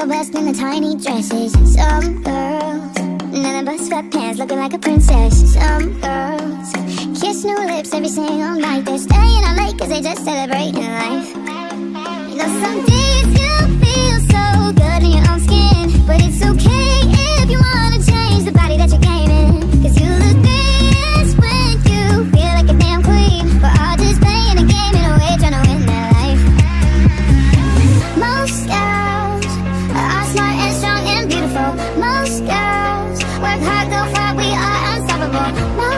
your best in the tiny dresses. Some girls, none of us sweatpants looking like a princess. Some girls, kiss new lips every single night. They're staying out late cause they just celebrating life. You know some days 那。